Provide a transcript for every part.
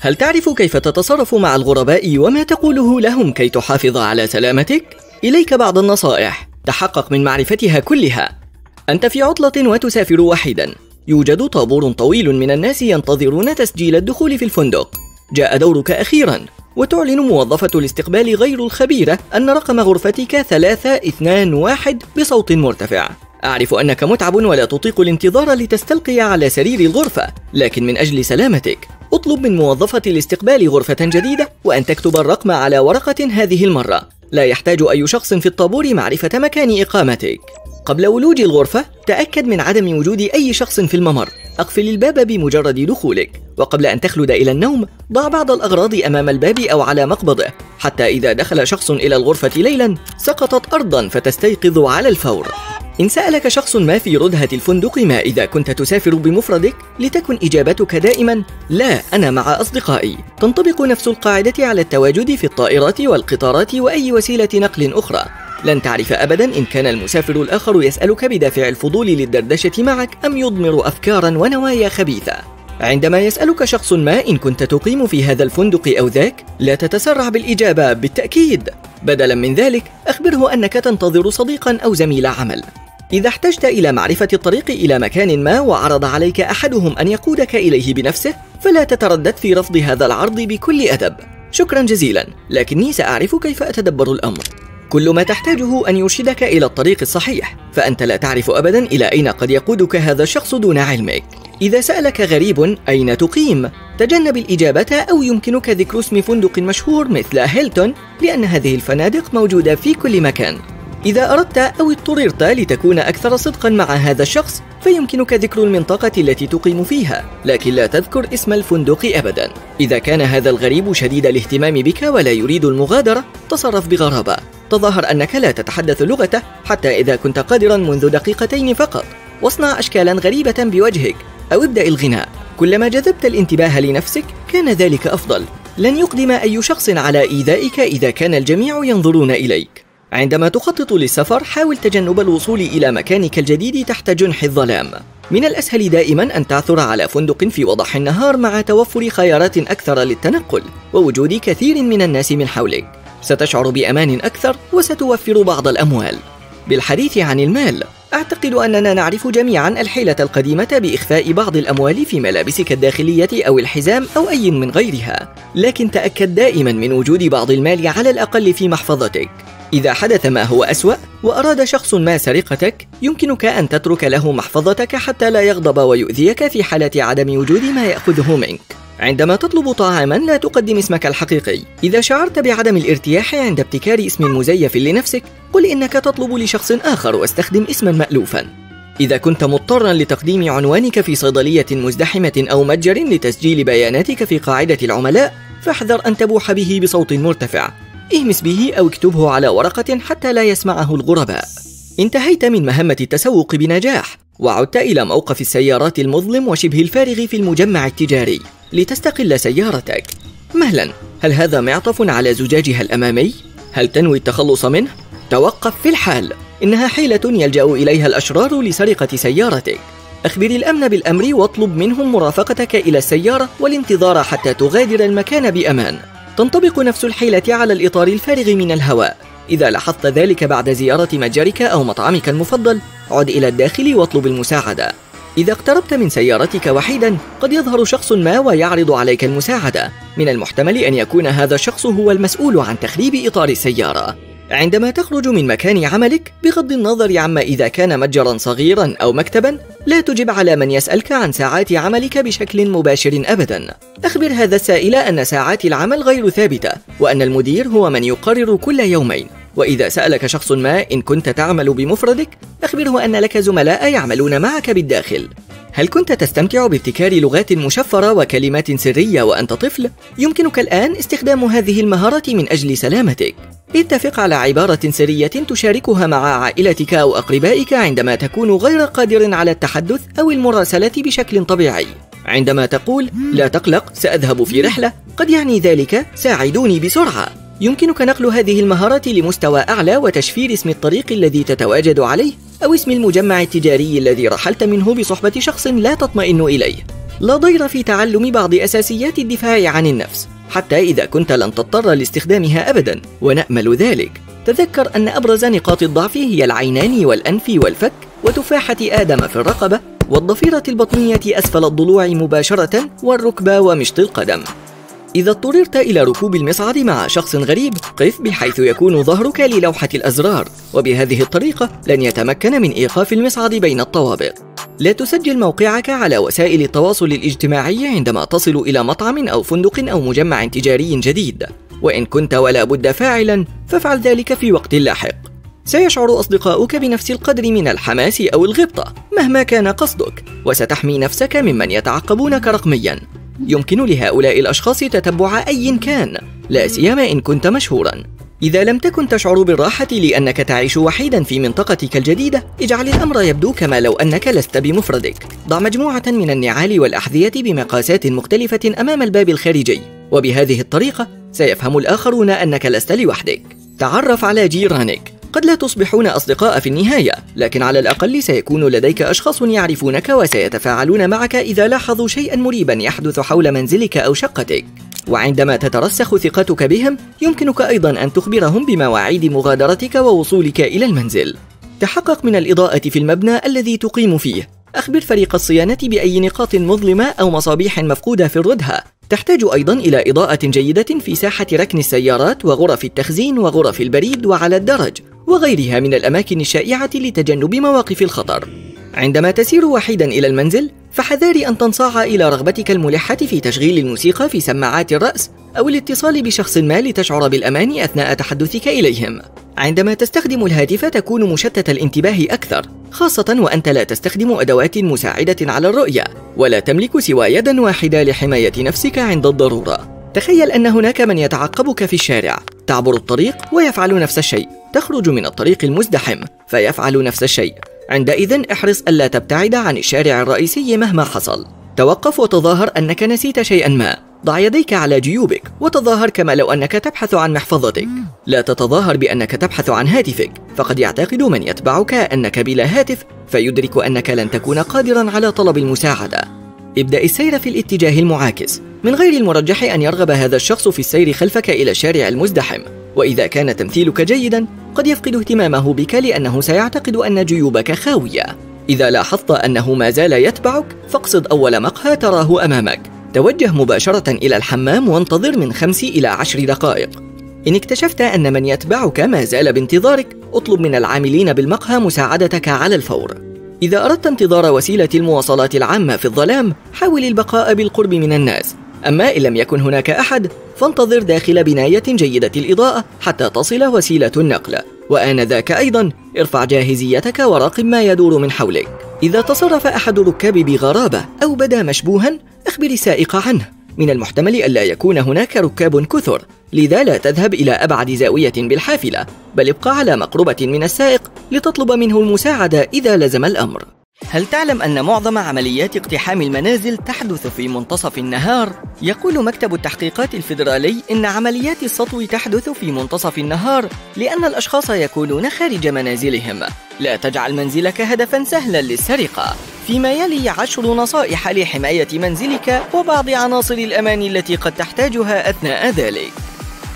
هل تعرف كيف تتصرف مع الغرباء وما تقوله لهم كي تحافظ على سلامتك؟ إليك بعض النصائح. تحقق من معرفتها كلها. أنت في عطلة وتسافر وحيدا. يوجد طابور طويل من الناس ينتظرون تسجيل الدخول في الفندق. جاء دورك أخيرا. وتعلن موظفة الاستقبال غير الخبيرة أن رقم غرفتك ثلاثة اثنان واحد بصوت مرتفع. أعرف أنك متعب ولا تطيق الانتظار لتستلقي على سرير الغرفة لكن من أجل سلامتك. اطلب من موظفة الاستقبال غرفة جديدة وأن تكتب الرقم على ورقة هذه المرة. لا يحتاج أي شخص في الطابور معرفة مكان إقامتك. قبل ولوج الغرفة تأكد من عدم وجود أي شخص في الممر. أقفل الباب بمجرد دخولك. وقبل أن تخلد إلى النوم ضع بعض الأغراض أمام الباب أو على مقبضه. حتى إذا دخل شخص إلى الغرفة ليلا سقطت أرضا فتستيقظ على الفور. إن سألك شخص ما في ردهة الفندق ما إذا كنت تسافر بمفردك؟ لتكن إجابتك دائما لا أنا مع أصدقائي. تنطبق نفس القاعدة على التواجد في الطائرات والقطارات وأي وسيلة نقل أخرى. لن تعرف أبدا إن كان المسافر الآخر يسألك بدافع الفضول للدردشة معك أم يضمر أفكارا ونوايا خبيثة. عندما يسألك شخص ما إن كنت تقيم في هذا الفندق أو ذاك لا تتسرع بالإجابة بالتأكيد. بدلا من ذلك أخبره أنك تنتظر صديقا أو زميل عمل. إذا احتجت إلى معرفة الطريق إلى مكان ما وعرض عليك أحدهم أن يقودك إليه بنفسه فلا تتردد في رفض هذا العرض بكل أدب. شكرا جزيلا لكني سأعرف كيف أتدبر الأمر. كل ما تحتاجه أن يرشدك إلى الطريق الصحيح فأنت لا تعرف أبدا إلى أين قد يقودك هذا الشخص دون علمك. إذا سألك غريب أين تقيم؟ تجنب الإجابة أو يمكنك ذكر اسم فندق مشهور مثل هيلتون لأن هذه الفنادق موجودة في كل مكان. إذا أردت أو اضطررت لتكون أكثر صدقا مع هذا الشخص فيمكنك ذكر المنطقة التي تقيم فيها لكن لا تذكر اسم الفندق أبدا. إذا كان هذا الغريب شديد الاهتمام بك ولا يريد المغادرة تصرف بغرابة. تظاهر أنك لا تتحدث لغته حتى إذا كنت قادرا منذ دقيقتين فقط. واصنع أشكالا غريبة بوجهك أو ابدأ الغناء. كلما جذبت الانتباه لنفسك كان ذلك أفضل. لن يقدم أي شخص على إيذائك إذا كان الجميع ينظرون إليك. عندما تخطط للسفر حاول تجنب الوصول إلى مكانك الجديد تحت جنح الظلام. من الأسهل دائما أن تعثر على فندق في وضح النهار مع توفر خيارات أكثر للتنقل ووجود كثير من الناس من حولك. ستشعر بأمان أكثر وستوفر بعض الأموال. بالحديث عن المال أعتقد أننا نعرف جميعا الحيلة القديمة بإخفاء بعض الأموال في ملابسك الداخلية أو الحزام أو أي من غيرها. لكن تأكد دائما من وجود بعض المال على الأقل في محفظتك. إذا حدث ما هو أسوأ وأراد شخص ما سرقتك يمكنك أن تترك له محفظتك حتى لا يغضب ويؤذيك في حالة عدم وجود ما يأخذه منك. عندما تطلب طعاما لا تقدم اسمك الحقيقي. إذا شعرت بعدم الارتياح عند ابتكار اسم مزيف لنفسك قل إنك تطلب لشخص آخر واستخدم اسما مألوفا. إذا كنت مضطرا لتقديم عنوانك في صيدلية مزدحمة أو متجر لتسجيل بياناتك في قاعدة العملاء فاحذر أن تبوح به بصوت مرتفع. اهمس به أو اكتبه على ورقة حتى لا يسمعه الغرباء. انتهيت من مهمة التسوق بنجاح وعدت إلى موقف السيارات المظلم وشبه الفارغ في المجمع التجاري. لتستقل سيارتك. مهلا. هل هذا معطف على زجاجها الأمامي؟ هل تنوي التخلص منه؟ توقف في الحال. إنها حيلة يلجأ إليها الأشرار لسرقة سيارتك. أخبر الأمن بالأمر واطلب منهم مرافقتك إلى السيارة والانتظار حتى تغادر المكان بأمان. تنطبق نفس الحيلة على الإطار الفارغ من الهواء. إذا لاحظت ذلك بعد زيارة متجرك أو مطعمك المفضل عد إلى الداخل واطلب المساعدة. إذا اقتربت من سيارتك وحيدا قد يظهر شخص ما ويعرض عليك المساعدة. من المحتمل أن يكون هذا الشخص هو المسؤول عن تخريب إطار السيارة. عندما تخرج من مكان عملك بغض النظر عما إذا كان متجرا صغيرا أو مكتبا لا تجب على من يسألك عن ساعات عملك بشكل مباشر أبدا. أخبر هذا السائل أن ساعات العمل غير ثابتة وأن المدير هو من يقرر كل يومين. وإذا سألك شخص ما إن كنت تعمل بمفردك أخبره أن لك زملاء يعملون معك بالداخل هل كنت تستمتع بابتكار لغات مشفرة وكلمات سرية وأنت طفل؟ يمكنك الآن استخدام هذه المهارة من أجل سلامتك. اتفق على عبارة سرية تشاركها مع عائلتك أو أقربائك عندما تكون غير قادر على التحدث أو المراسلة بشكل طبيعي. عندما تقول لا تقلق سأذهب في رحلة قد يعني ذلك ساعدوني بسرعة يمكنك نقل هذه المهارات لمستوى أعلى وتشفير اسم الطريق الذي تتواجد عليه أو اسم المجمع التجاري الذي رحلت منه بصحبة شخص لا تطمئن إليه. لا ضير في تعلم بعض أساسيات الدفاع عن النفس حتى إذا كنت لن تضطر لاستخدامها أبدا ونأمل ذلك. تذكر أن أبرز نقاط الضعف هي العينان والأنف والفك وتفاحة آدم في الرقبة والضفيرة البطنية أسفل الضلوع مباشرة والركبة ومشط القدم. إذا اضطررت إلى ركوب المصعد مع شخص غريب قف بحيث يكون ظهرك للوحة الأزرار. وبهذه الطريقة لن يتمكن من إيقاف المصعد بين الطوابق. لا تسجل موقعك على وسائل التواصل الاجتماعي عندما تصل إلى مطعم أو فندق أو مجمع تجاري جديد. وإن كنت ولا بد فاعلا فافعل ذلك في وقت لاحق. سيشعر أصدقاؤك بنفس القدر من الحماس أو الغبطة مهما كان قصدك. وستحمي نفسك ممن يتعقبونك رقميا. يمكن لهؤلاء الأشخاص تتبع أي كان لا سيما إن كنت مشهورا. إذا لم تكن تشعر بالراحة لأنك تعيش وحيدا في منطقتك الجديدة اجعل الأمر يبدو كما لو أنك لست بمفردك. ضع مجموعة من النعال والأحذية بمقاسات مختلفة أمام الباب الخارجي. وبهذه الطريقة سيفهم الآخرون أنك لست لوحدك. تعرف على جيرانك. قد لا تصبحون أصدقاء في النهاية لكن على الأقل سيكون لديك أشخاص يعرفونك وسيتفاعلون معك إذا لاحظوا شيئا مريبا يحدث حول منزلك أو شقتك. وعندما تترسخ ثقتك بهم يمكنك أيضا أن تخبرهم بمواعيد مغادرتك ووصولك إلى المنزل. تحقق من الإضاءة في المبنى الذي تقيم فيه. أخبر فريق الصيانة بأي نقاط مظلمة أو مصابيح مفقودة في الردهة تحتاج أيضا إلى إضاءة جيدة في ساحة ركن السيارات وغرف التخزين وغرف البريد وعلى الدرج. وغيرها من الأماكن الشائعة لتجنب مواقف الخطر. عندما تسير وحيدا إلى المنزل فحذاري أن تنصاع إلى رغبتك الملحة في تشغيل الموسيقى في سماعات الرأس أو الاتصال بشخص ما لتشعر بالأمان أثناء تحدثك إليهم. عندما تستخدم الهاتف تكون مشتت الانتباه أكثر خاصة وأنت لا تستخدم أدوات مساعدة على الرؤية ولا تملك سوى يدا واحدة لحماية نفسك عند الضرورة. تخيل أن هناك من يتعقبك في الشارع تعبر الطريق ويفعل نفس الشيء. تخرج من الطريق المزدحم فيفعل نفس الشيء. عندئذ احرص ألا تبتعد عن الشارع الرئيسي مهما حصل. توقف وتظاهر أنك نسيت شيئا ما. ضع يديك على جيوبك وتظاهر كما لو أنك تبحث عن محفظتك. لا تتظاهر بأنك تبحث عن هاتفك. فقد يعتقد من يتبعك أنك بلا هاتف فيدرك أنك لن تكون قادرا على طلب المساعدة. ابدأ السير في الاتجاه المعاكس. من غير المرجح أن يرغب هذا الشخص في السير خلفك إلى الشارع المزدحم. وإذا كان تمثيلك جيدا قد يفقد اهتمامه بك لأنه سيعتقد أن جيوبك خاوية. إذا لاحظت أنه ما زال يتبعك فاقصد أول مقهى تراه أمامك. توجه مباشرة إلى الحمام وانتظر من خمس إلى عشر دقائق. إن اكتشفت أن من يتبعك ما زال بانتظارك اطلب من العاملين بالمقهى مساعدتك على الفور. إذا أردت انتظار وسيلة المواصلات العامة في الظلام حاول البقاء بالقرب من الناس. أما إن لم يكن هناك أحد فانتظر داخل بناية جيدة الإضاءة حتى تصل وسيلة النقل. وآنذاك أيضا ارفع جاهزيتك وراقب ما يدور من حولك. إذا تصرف أحد الركاب بغرابة أو بدا مشبوها أخبر السائق عنه. من المحتمل ألا يكون هناك ركاب كثر لذا لا تذهب إلى أبعد زاوية بالحافلة بل ابقى على مقربة من السائق لتطلب منه المساعدة إذا لزم الأمر. هل تعلم أن معظم عمليات اقتحام المنازل تحدث في منتصف النهار؟ يقول مكتب التحقيقات الفيدرالي إن عمليات السطو تحدث في منتصف النهار لأن الأشخاص يكونون خارج منازلهم. لا تجعل منزلك هدفا سهلا للسرقة. فيما يلي عشر نصائح لحماية منزلك وبعض عناصر الأمان التي قد تحتاجها أثناء ذلك.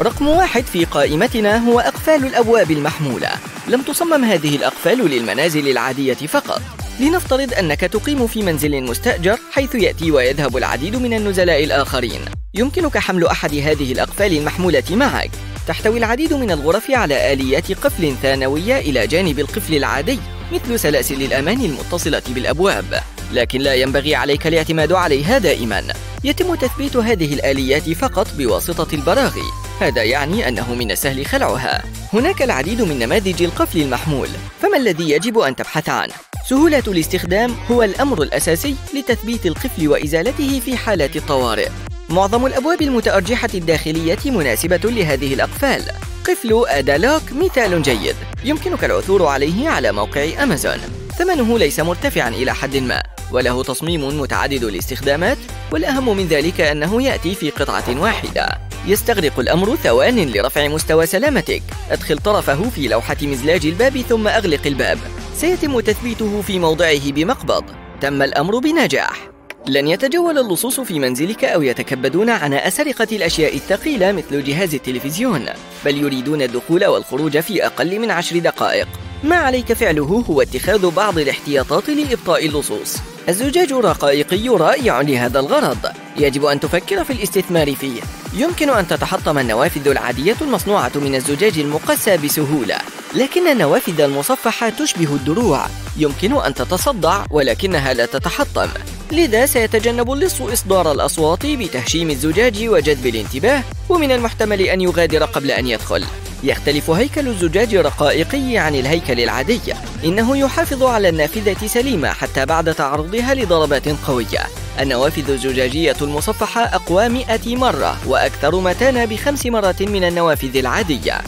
رقم واحد في قائمتنا هو أقفال الأبواب المحمولة. لم تصمم هذه الأقفال للمنازل العادية فقط، لنفترض أنك تقيم في منزل مستأجر حيث يأتي ويذهب العديد من النزلاء الآخرين. يمكنك حمل أحد هذه الأقفال المحمولة معك. تحتوي العديد من الغرف على آليات قفل ثانوية إلى جانب القفل العادي مثل سلاسل الأمان المتصلة بالأبواب. لكن لا ينبغي عليك الاعتماد عليها دائما. يتم تثبيت هذه الآليات فقط بواسطة البراغي هذا يعني أنه من السهل خلعها. هناك العديد من نماذج القفل المحمول. فما الذي يجب أن تبحث عنه؟ سهولة الاستخدام هو الأمر الأساسي لتثبيت القفل وإزالته في حالات الطوارئ. معظم الأبواب المتأرجحة الداخلية مناسبة لهذه الأقفال. قفل أدالوك مثال جيد. يمكنك العثور عليه على موقع أمازون. ثمنه ليس مرتفعا إلى حد ما وله تصميم متعدد الاستخدامات والأهم من ذلك أنه يأتي في قطعة واحدة. يستغرق الأمر ثوان لرفع مستوى سلامتك. أدخل طرفه في لوحة مزلاج الباب ثم أغلق الباب. سيتم تثبيته في موضعه بمقبض. تم الأمر بنجاح. لن يتجول اللصوص في منزلك أو يتكبدون عناء سرقة الأشياء الثقيلة مثل جهاز التلفزيون بل يريدون الدخول والخروج في أقل من عشر دقائق. ما عليك فعله هو اتخاذ بعض الاحتياطات لإبطاء اللصوص. الزجاج رقائقي رائع لهذا الغرض. يجب أن تفكر في الاستثمار فيه. يمكن أن تتحطم النوافذ العادية المصنوعة من الزجاج المقسى بسهولة. لكن النوافذ المصفحة تشبه الدروع. يمكن أن تتصدع ولكنها لا تتحطم. لذا سيتجنب اللص إصدار الأصوات بتهشيم الزجاج وجذب الانتباه ومن المحتمل أن يغادر قبل أن يدخل. يختلف هيكل الزجاج الرقائقي عن الهيكل العادي. إنه يحافظ على النافذة سليمة حتى بعد تعرضها لضربات قوية. النوافذ الزجاجية المصفحة أقوى 100 مرة وأكثر متانة بخمس مرات من النوافذ العادية.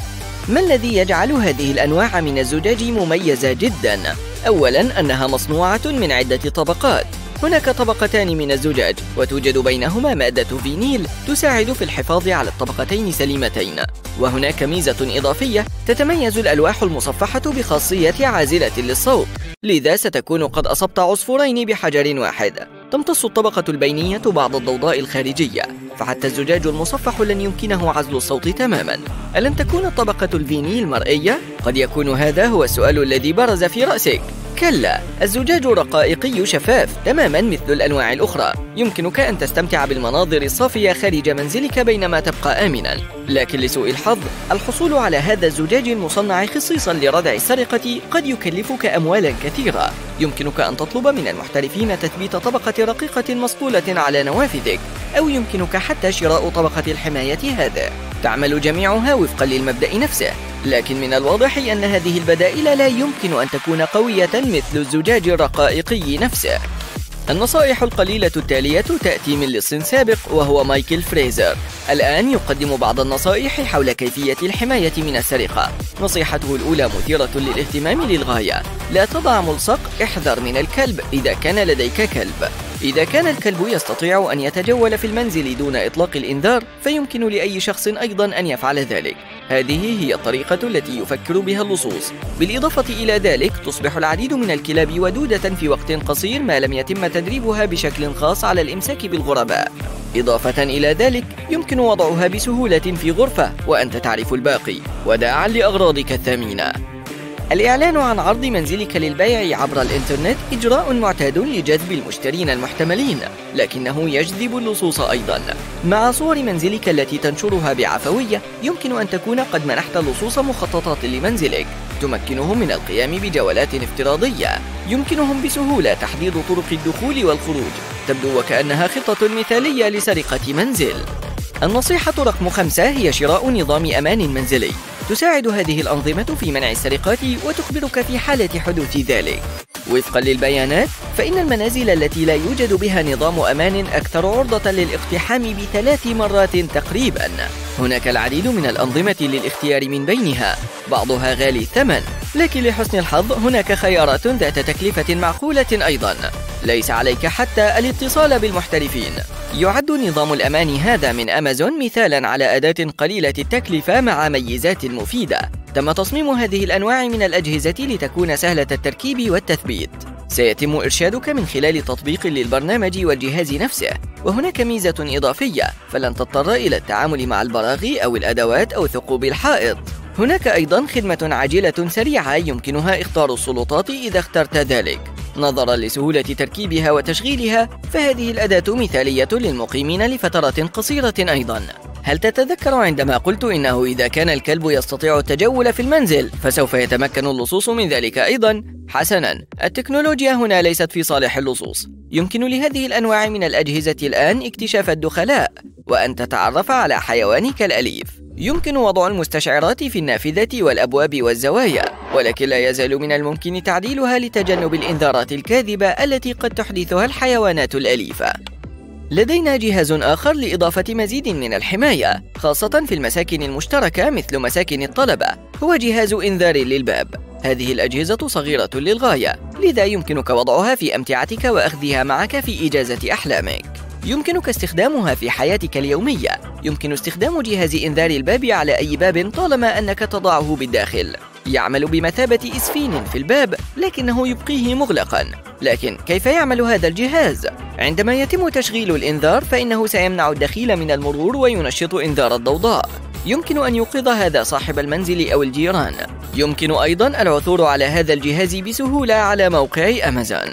ما الذي يجعل هذه الأنواع من الزجاج مميزة جدا؟ أولا أنها مصنوعة من عدة طبقات. هناك طبقتان من الزجاج وتوجد بينهما مادة فينيل تساعد في الحفاظ على الطبقتين سليمتين. وهناك ميزة إضافية تتميز الألواح المصفحة بخاصية عازلة للصوت لذا ستكون قد أصبت عصفورين بحجر واحد. تمتص الطبقة البينية بعض الضوضاء الخارجية فحتى الزجاج المصفح لن يمكنه عزل الصوت تماما. ألم تكون الطبقة الفينيل مرئية؟ قد يكون هذا هو السؤال الذي برز في رأسك. كلا الزجاج رقائقي شفاف تماما مثل الأنواع الأخرى. يمكنك أن تستمتع بالمناظر الصافية خارج منزلك بينما تبقى آمنا. لكن لسوء الحظ الحصول على هذا الزجاج المصنع خصيصا لردع السرقة قد يكلفك أموالا كثيرة. يمكنك أن تطلب من المحترفين تثبيت طبقة رقيقة مسطولة على نوافذك. أو يمكنك حتى شراء طبقة الحماية هذا. تعمل جميعها وفقا للمبدأ نفسه. لكن من الواضح أن هذه البدائل لا يمكن أن تكون قوية مثل الزجاج الرقائقي نفسه. النصائح القليلة التالية تأتي من لص سابق وهو مايكل فريزر. الآن يقدم بعض النصائح حول كيفية الحماية من السرقة. نصيحته الأولى مثيرة للاهتمام للغاية. لا تضع ملصق احذر من الكلب إذا كان لديك كلب. إذا كان الكلب يستطيع أن يتجول في المنزل دون إطلاق الإنذار فيمكن لأي شخص أيضا أن يفعل ذلك. هذه هي الطريقة التي يفكر بها اللصوص. بالإضافة إلى ذلك تصبح العديد من الكلاب ودودة في وقت قصير ما لم يتم تدريبها بشكل خاص على الإمساك بالغرباء. إضافة إلى ذلك يمكن وضعها بسهولة في غرفة وأنت تعرف الباقي. وداعا لأغراضك الثمينة. الإعلان عن عرض منزلك للبيع عبر الإنترنت إجراء معتاد لجذب المشترين المحتملين لكنه يجذب اللصوص أيضا. مع صور منزلك التي تنشرها بعفوية يمكن أن تكون قد منحت اللصوص مخططات لمنزلك تمكنهم من القيام بجولات افتراضية. يمكنهم بسهولة تحديد طرق الدخول والخروج تبدو وكأنها خطة مثالية لسرقة منزل. النصيحة رقم خمسة هي شراء نظام أمان منزلي. تساعد هذه الأنظمة في منع السرقات وتخبرك في حالة حدوث ذلك. وفقا للبيانات فإن المنازل التي لا يوجد بها نظام أمان أكثر عرضة للاقتحام بثلاث مرات تقريبا. هناك العديد من الأنظمة للاختيار من بينها. بعضها غالي الثمن. لكن لحسن الحظ هناك خيارات ذات تكلفة معقولة أيضا. ليس عليك حتى الاتصال بالمحترفين. يعد نظام الأمان هذا من أمازون مثالا على أداة قليلة التكلفة مع ميزات مفيدة. تم تصميم هذه الأنواع من الأجهزة لتكون سهلة التركيب والتثبيت. سيتم إرشادك من خلال تطبيق للبرنامج والجهاز نفسه. وهناك ميزة إضافية فلن تضطر إلى التعامل مع البراغي أو الأدوات أو ثقوب الحائط. هناك أيضا خدمة عاجلة سريعة يمكنها إختار السلطات إذا اخترت ذلك. نظرا لسهولة تركيبها وتشغيلها فهذه الأداة مثالية للمقيمين لفترات قصيرة أيضا. هل تتذكر عندما قلت إنه إذا كان الكلب يستطيع التجول في المنزل فسوف يتمكن اللصوص من ذلك أيضا؟ حسنا التكنولوجيا هنا ليست في صالح اللصوص. يمكن لهذه الأنواع من الأجهزة الآن اكتشاف الدخلاء وأن تتعرف على حيوانك الأليف. يمكن وضع المستشعرات في النافذة والأبواب والزوايا ولكن لا يزال من الممكن تعديلها لتجنب الإنذارات الكاذبة التي قد تحدثها الحيوانات الأليفة. لدينا جهاز آخر لإضافة مزيد من الحماية خاصة في المساكن المشتركة مثل مساكن الطلبة هو جهاز إنذار للباب. هذه الأجهزة صغيرة للغاية لذا يمكنك وضعها في أمتعتك وأخذها معك في إجازة أحلامك. يمكنك استخدامها في حياتك اليومية. يمكن استخدام جهاز إنذار الباب على أي باب طالما أنك تضعه بالداخل. يعمل بمثابة إسفين في الباب لكنه يبقيه مغلقا. لكن كيف يعمل هذا الجهاز؟ عندما يتم تشغيل الإنذار فإنه سيمنع الدخيل من المرور وينشط إنذار الضوضاء. يمكن أن يوقظ هذا صاحب المنزل أو الجيران. يمكن أيضا العثور على هذا الجهاز بسهولة على موقع أمازون.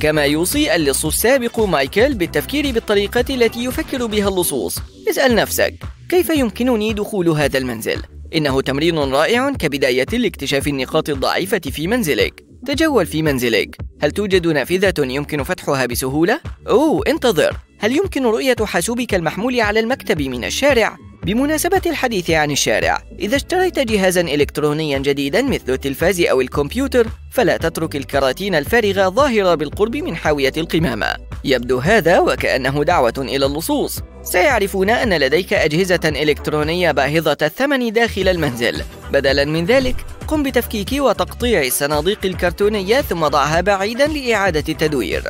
كما يوصي اللص السابق مايكل بالتفكير بالطريقة التي يفكر بها اللصوص اسأل نفسك كيف يمكنني دخول هذا المنزل؟ إنه تمرين رائع كبداية لاكتشاف النقاط الضعيفة في منزلك تجول في منزلك هل توجد نافذة يمكن فتحها بسهولة؟ أوه انتظر هل يمكن رؤية حاسوبك المحمول على المكتب من الشارع؟ بمناسبة الحديث عن الشارع، إذا اشتريت جهازا إلكترونيا جديدا مثل التلفاز أو الكمبيوتر، فلا تترك الكراتين الفارغة ظاهرة بالقرب من حاوية القمامة. يبدو هذا وكأنه دعوة إلى اللصوص. سيعرفون أن لديك أجهزة إلكترونية باهظة الثمن داخل المنزل. بدلا من ذلك، قم بتفكيك وتقطيع الصناديق الكرتونية ثم ضعها بعيدا لإعادة التدوير.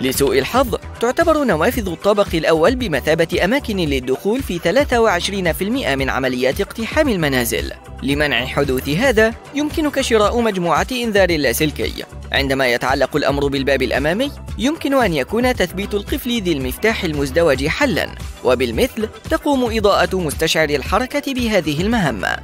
لسوء الحظ تعتبر نوافذ الطابق الأول بمثابة أماكن للدخول في 23% من عمليات اقتحام المنازل. لمنع حدوث هذا يمكنك شراء مجموعة إنذار لاسلكي. عندما يتعلق الأمر بالباب الأمامي يمكن أن يكون تثبيت القفل ذي المفتاح المزدوج حلاً. وبالمثل تقوم إضاءة مستشعر الحركة بهذه المهمة.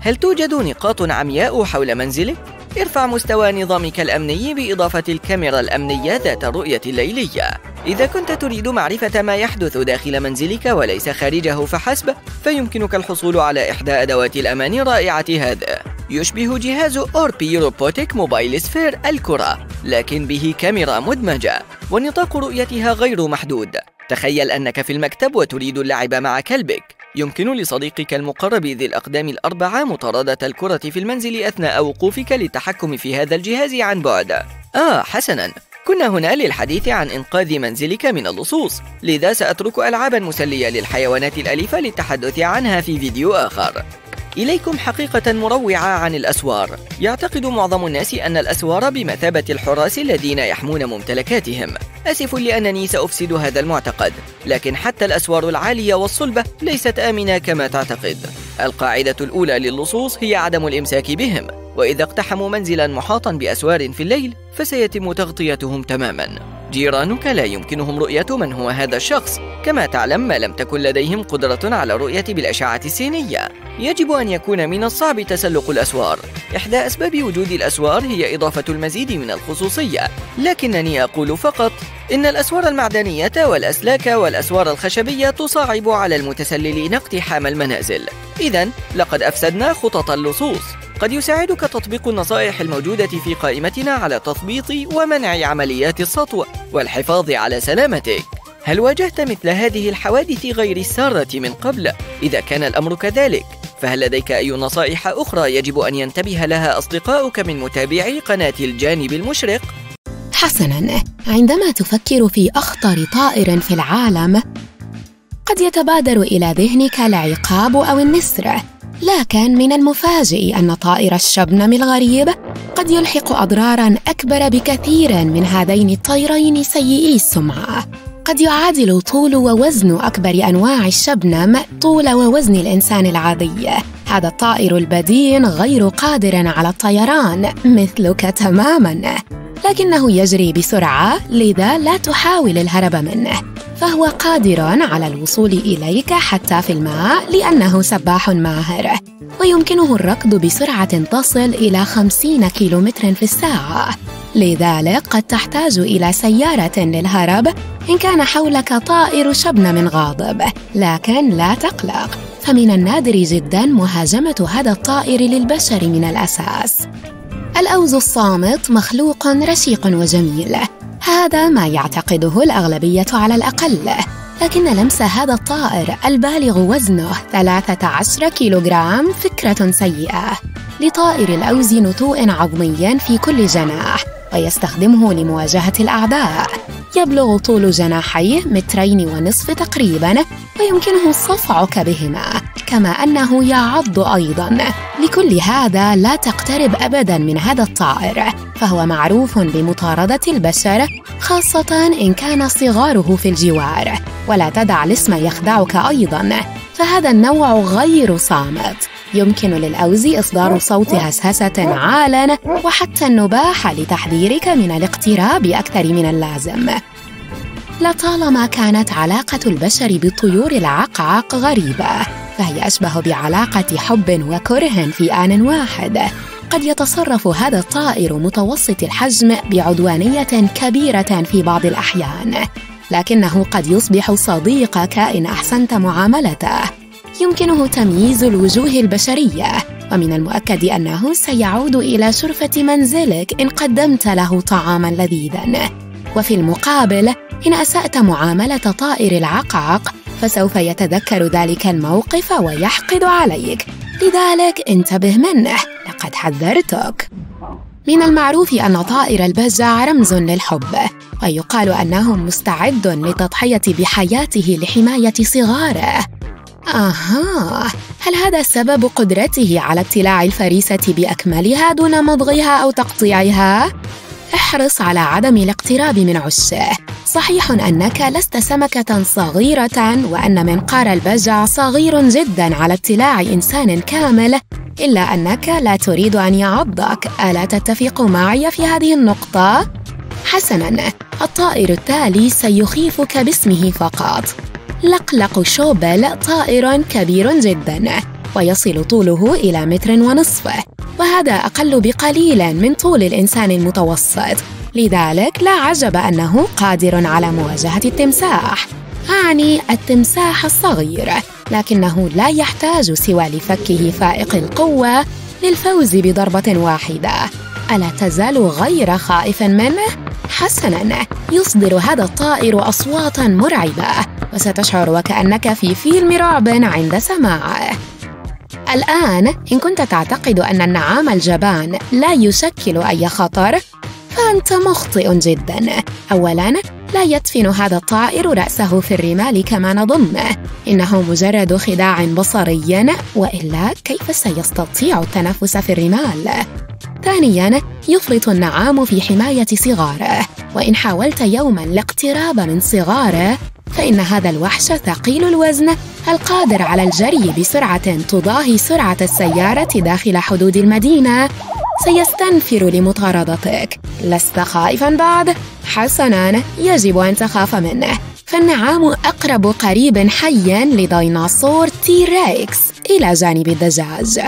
هل توجد نقاط عمياء حول منزلك؟ ارفع مستوى نظامك الأمني بإضافة الكاميرا الأمنية ذات الرؤية الليلية. إذا كنت تريد معرفة ما يحدث داخل منزلك وليس خارجه فحسب فيمكنك الحصول على إحدى أدوات الأمان رائعة هذا. يشبه جهاز Orby Robotic Mobile Sphere الكرة لكن به كاميرا مدمجة ونطاق رؤيتها غير محدود. تخيل أنك في المكتب وتريد اللعب مع كلبك. يمكن لصديقك المقرب ذي الأقدام الأربعة مطاردة الكرة في المنزل أثناء وقوفك للتحكم في هذا الجهاز عن بعد. آه حسناً. كنا هنا للحديث عن إنقاذ منزلك من اللصوص. لذا سأترك ألعابا مسلية للحيوانات الأليفة للتحدث عنها في فيديو آخر. إليكم حقيقة مروعة عن الأسوار. يعتقد معظم الناس أن الأسوار بمثابة الحراس الذين يحمون ممتلكاتهم. آسف لأنني سأفسد هذا المعتقد لكن حتى الأسوار العالية والصلبة ليست آمنة كما تعتقد. القاعدة الأولى للصوص هي عدم الإمساك بهم وإذا اقتحموا منزلا محاطا بأسوار في الليل فسيتم تغطيتهم تماما. جيرانك لا يمكنهم رؤية من هو هذا الشخص كما تعلم ما لم تكن لديهم قدرة على الرؤية بالأشعة السينية. يجب أن يكون من الصعب تسلق الأسوار. إحدى أسباب وجود الأسوار هي إضافة المزيد من الخصوصية. لكنني أقول فقط إن الأسوار المعدنية والأسلاك والأسوار الخشبية تصعب على المتسللين اقتحام المنازل. إذا لقد أفسدنا خطط اللصوص قد يساعدك تطبيق النصائح الموجودة في قائمتنا على تثبيط ومنع عمليات السطو والحفاظ على سلامتك هل واجهت مثل هذه الحوادث غير السارة من قبل؟ إذا كان الأمر كذلك فهل لديك أي نصائح أخرى يجب أن ينتبه لها أصدقاؤك من متابعي قناة الجانب المشرق؟ حسناً، عندما تفكر في أخطر طائر في العالم، قد يتبادر إلى ذهنك العقاب أو النسر، لكن من المفاجئ أن طائر الشبنم الغريب قد يلحق أضراراً أكبر بكثير من هذين الطيرين سيئي السمعة. قد يعادل طول ووزن أكبر أنواع الشبنم طول ووزن الإنسان العادي. هذا الطائر البدين غير قادر على الطيران مثلك تماما. لكنه يجري بسرعة لذا لا تحاول الهرب منه. فهو قادر على الوصول إليك حتى في الماء لأنه سباح ماهر. ويمكنه الركض بسرعة تصل إلى 50 كيلومتر في الساعة. لذلك قد تحتاج إلى سيارة للهرب إن كان حولك طائر شبنم غاضب لكن لا تقلق. فمن النادر جدا مهاجمة هذا الطائر للبشر من الأساس. الأوز الصامت مخلوق رشيق وجميل. هذا ما يعتقده الأغلبية على الأقل. لكن لمس هذا الطائر البالغ وزنه 13 كيلوغرام فكرة سيئة. لطائر الأوز نتوء عظمي في كل جناح. ويستخدمه لمواجهة الأعداء. يبلغ طول جناحيه مترين ونصف تقريبا ويمكنه صفعك بهما كما أنه يعض أيضا. لكل هذا لا تقترب أبدا من هذا الطائر فهو معروف بمطاردة البشر خاصة إن كان صغاره في الجوار. ولا تدع الاسم يخدعك أيضا فهذا النوع غير صامت. يمكن للأوز إصدار صوت هسهسة عالا وحتى النباح لتحذيرك من الاقتراب أكثر من اللازم. لطالما كانت علاقة البشر بالطيور العقعق غريبة فهي أشبه بعلاقة حب وكره في آن واحد. قد يتصرف هذا الطائر متوسط الحجم بعدوانية كبيرة في بعض الأحيان لكنه قد يصبح صديقك إن أحسنت معاملته. يمكنه تمييز الوجوه البشرية. ومن المؤكد أنه سيعود إلى شرفة منزلك إن قدمت له طعاما لذيذا. وفي المقابل إن أسأت معاملة طائر العقعق فسوف يتذكر ذلك الموقف ويحقد عليك. لذلك انتبه منه لقد حذرتك. من المعروف أن طائر البجع رمز للحب ويقال أنه مستعد للتضحية بحياته لحماية صغاره. أها هل هذا سبب قدرته على ابتلاع الفريسة بأكملها دون مضغها أو تقطيعها؟ احرص على عدم الاقتراب من عشه صحيح أنك لست سمكة صغيرة وأن منقار البجع صغير جدا على ابتلاع إنسان كامل إلا أنك لا تريد أن يعضك ألا تتفق معي في هذه النقطة؟ حسناً. الطائر التالي سيخيفك باسمه فقط. لقلق شوبل طائر كبير جدا ويصل طوله إلى متر ونصف وهذا أقل بقليل من طول الإنسان المتوسط. لذلك لا عجب أنه قادر على مواجهة التمساح. أعني التمساح الصغير لكنه لا يحتاج سوى لفكه فائق القوة للفوز بضربة واحدة. ألا تزال غير خائف منه؟ حسناً يصدر هذا الطائر أصواتاً مرعبة وستشعر وكأنك في فيلم رعب عند سماعه الآن إن كنت تعتقد أن النعام الجبان لا يشكل أي خطر فأنت مخطئ جدا أولاً لا يدفن هذا الطائر رأسه في الرمال كما نظن إنه مجرد خداع بصري وإلا كيف سيستطيع التنفس في الرمال؟ ثانياً يفرط النعام في حماية صغاره. وإن حاولت يوماً الاقتراب من صغاره فإن هذا الوحش ثقيل الوزن القادر على الجري بسرعة تضاهي سرعة السيارة داخل حدود المدينة. سيستنفر لمطاردتك. لست خائفا بعد؟ حسنا يجب أن تخاف منه. فالنعام أقرب قريب حيا لديناصور T-Rex إلى جانب الدجاج.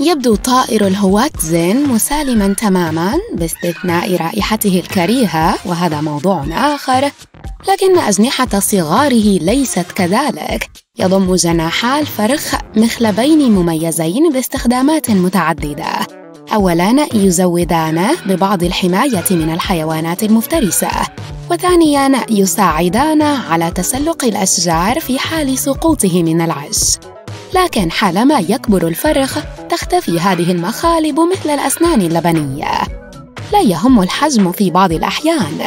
يبدو طائر الهواتزن مسالما تماما باستثناء رائحته الكريهة وهذا موضوع آخر. لكن أجنحة صغاره ليست كذلك. يضم جناحا الفرخ مخلبين مميزين باستخدامات متعددة. أولاً يزودان ببعض الحماية من الحيوانات المفترسة. وثانياً يساعدان على تسلق الأشجار في حال سقوطه من العش لكن حالما يكبر الفرخ تختفي هذه المخالب مثل الأسنان اللبنية. لا يهم الحجم في بعض الأحيان.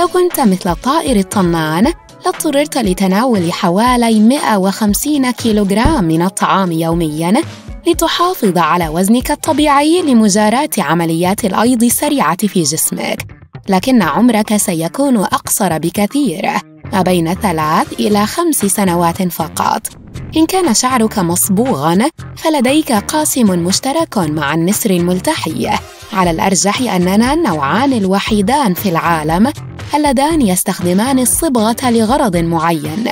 لو كنت مثل طائر الطنان لاضطررت لتناول حوالي 150 كيلوغرام من الطعام يومياً لتحافظ على وزنك الطبيعي لمجاراة عمليات الأيض السريعة في جسمك. لكن عمرك سيكون أقصر بكثير. ما بين ثلاث إلى خمس سنوات فقط. إن كان شعرك مصبوغاً فلديك قاسم مشترك مع النسر الملتحي. على الأرجح أننا النوعان الوحيدان في العالم اللذان يستخدمان الصبغة لغرض معين.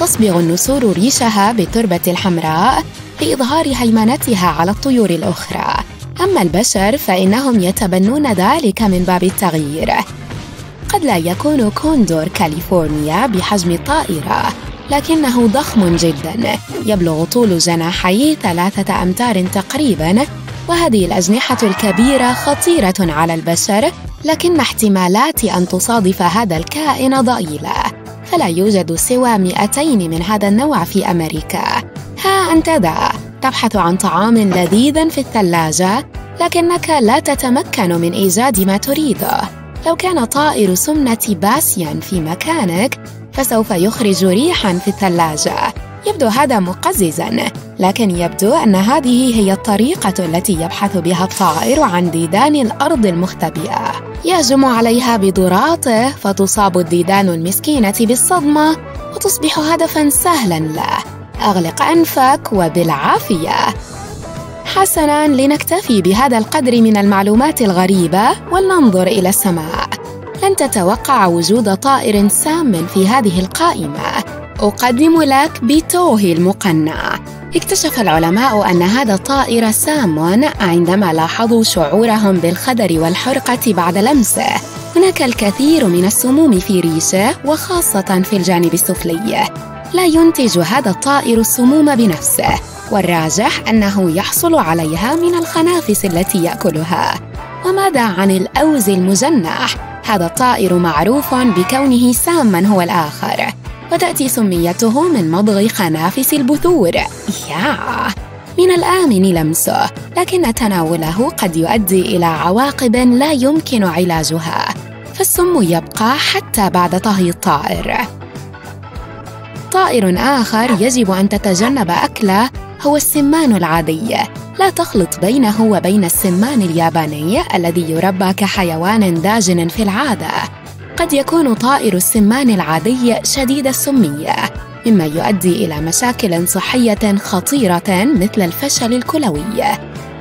تصبغ النسور ريشها بالتربة الحمراء لإظهار هيمنتها على الطيور الأخرى. أما البشر فإنهم يتبنون ذلك من باب التغيير. قد لا يكون كوندور كاليفورنيا بحجم الطائرة لكنه ضخم جدا. يبلغ طول جناحيه ثلاثة أمتار تقريبا وهذه الأجنحة الكبيرة خطيرة على البشر لكن احتمالات أن تصادف هذا الكائن ضئيلة. فلا يوجد سوى 200 من هذا النوع في أمريكا. ها أنت ذا. تبحث عن طعام لذيذ في الثلاجة لكنك لا تتمكن من إيجاد ما تريده. لو كان طائر سمنة باسيا في مكانك فسوف يخرج ريحا في الثلاجة. يبدو هذا مقززا لكن يبدو أن هذه هي الطريقة التي يبحث بها الطائر عن ديدان الأرض المختبئة. يهجم عليها بذراته فتصاب الديدان المسكينة بالصدمة وتصبح هدفا سهلا له. أغلق أنفك وبالعافية. حسناً لنكتفي بهذا القدر من المعلومات الغريبة ولننظر إلى السماء. لن تتوقع وجود طائر سام في هذه القائمة. أقدم لك بتوهي المقنع. اكتشف العلماء أن هذا الطائر سام عندما لاحظوا شعورهم بالخدر والحرقة بعد لمسه. هناك الكثير من السموم في ريشه وخاصة في الجانب السفلي. لا ينتج هذا الطائر السموم بنفسه. والراجح أنه يحصل عليها من الخنافس التي يأكلها. وماذا عن الأوز المجنح؟ هذا الطائر معروف بكونه ساما هو الآخر وتأتي سميته من مضغ خنافس البثور. يا! من الآمن لمسه لكن تناوله قد يؤدي إلى عواقب لا يمكن علاجها فالسم يبقى حتى بعد طهي الطائر. طائر آخر يجب أن تتجنب أكله هو السمان العادي. لا تخلط بينه وبين السمان الياباني الذي يربى كحيوان داجن في العادة. قد يكون طائر السمان العادي شديد السميه مما يؤدي إلى مشاكل صحية خطيرة مثل الفشل الكلوي.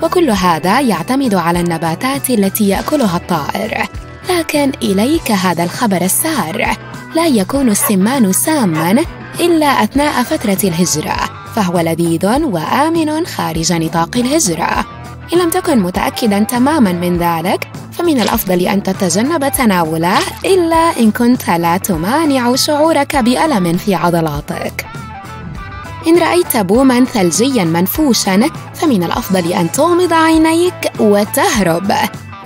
وكل هذا يعتمد على النباتات التي يأكلها الطائر. لكن إليك هذا الخبر السار. لا يكون السمان ساما إلا أثناء فترة الهجرة. فهو لذيذ وآمن خارج نطاق الهجرة. إن لم تكن متاكدا تماما من ذلك فمن الأفضل أن تتجنب تناوله إلا إن كنت لا تمانع شعورك بألم في عضلاتك. إن رأيت بوما ثلجيا منفوشا فمن الأفضل أن تغمض عينيك وتهرب.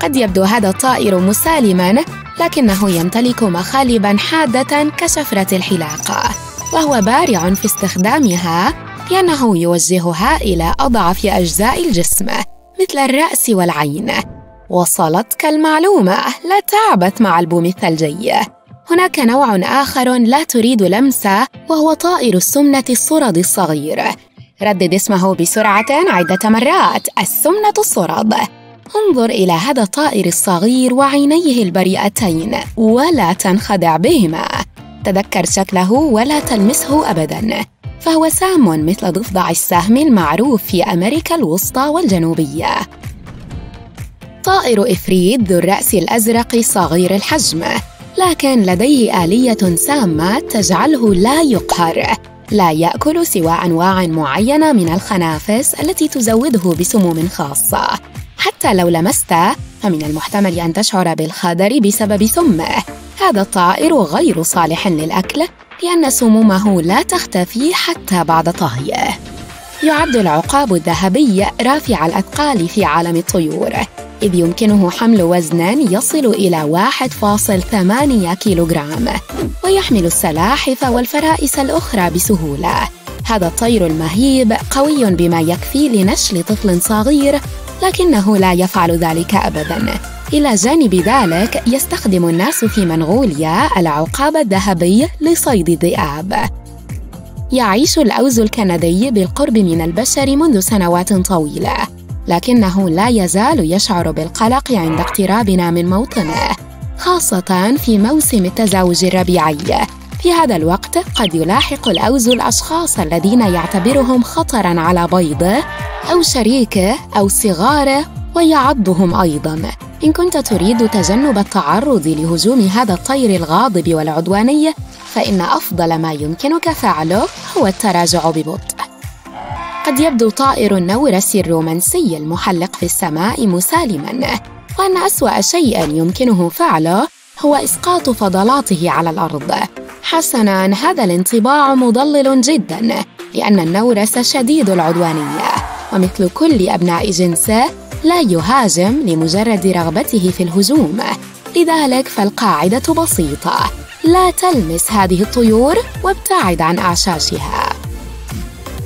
قد يبدو هذا الطائر مسالما لكنه يمتلك مخالبا حادة كشفرة الحلاقة وهو بارع في استخدامها. لأنه يوجهها إلى أضعف أجزاء الجسم مثل الرأس والعين. وصلتك المعلومة لا تعبث مع البوم الثلجي. هناك نوع آخر لا تريد لمسه وهو طائر السمنة الصرد الصغير. ردد اسمه بسرعة عدة مرات السمنة الصرد. انظر إلى هذا الطائر الصغير وعينيه البريئتين ولا تنخدع بهما. تذكر شكله ولا تلمسه أبداً. فهو سام مثل ضفدع السهم المعروف في أمريكا الوسطى والجنوبية. طائر إفريت ذو الرأس الأزرق صغير الحجم لكن لديه آلية سامة تجعله لا يقهر لا يأكل سوى أنواع معينة من الخنافس التي تزوده بسموم خاصة. حتى لو لمسته فمن المحتمل أن تشعر بالخدر بسبب سمه. هذا الطائر غير صالح للأكل لأن سمومه لا تختفي حتى بعد طهيه. يعد العقاب الذهبي رافع الأثقال في عالم الطيور إذ يمكنه حمل وزن يصل إلى 1.8 كيلوغرام ويحمل السلاحف والفرائس الأخرى بسهولة. هذا الطير المهيب قوي بما يكفي لنشل طفل صغير لكنه لا يفعل ذلك أبداً. إلى جانب ذلك يستخدم الناس في منغوليا العقاب الذهبي لصيد الذئاب. يعيش الأوز الكندي بالقرب من البشر منذ سنوات طويلة لكنه لا يزال يشعر بالقلق عند اقترابنا من موطنه خاصة في موسم التزاوج الربيعي. في هذا الوقت قد يلاحق الأوز الأشخاص الذين يعتبرهم خطرًا على بيضه أو شريكه أو صغاره ويعضهم أيضًا. إن كنت تريد تجنب التعرض لهجوم هذا الطير الغاضب والعدواني فإن أفضل ما يمكنك فعله هو التراجع ببطء. قد يبدو طائر النورس الرومانسي المحلق في السماء مسالما. وأن أسوأ شيء يمكنه فعله هو إسقاط فضلاته على الأرض. حسنا هذا الانطباع مضلل جدا لأن النورس شديد العدوانية ومثل كل أبناء جنسه لا يهاجم لمجرد رغبته في الهجوم. لذلك فالقاعدة بسيطة. لا تلمس هذه الطيور وابتعد عن أعشاشها.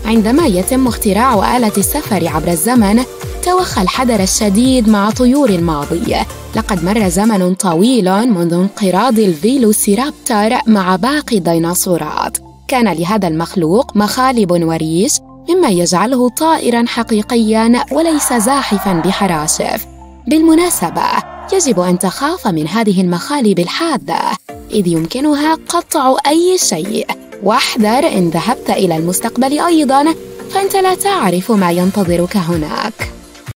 عندما يتم اختراع آلة السفر عبر الزمن توخى الحذر الشديد مع طيور الماضي. لقد مر زمن طويل منذ انقراض الفيلوسيرابتر مع باقي الديناصورات. كان لهذا المخلوق مخالب وريش مما يجعله طائرا حقيقيا وليس زاحفا بحراشف بالمناسبة يجب أن تخاف من هذه المخالب الحادة. إذ يمكنها قطع أي شيء. واحذر إن ذهبت إلى المستقبل أيضا فأنت لا تعرف ما ينتظرك هناك.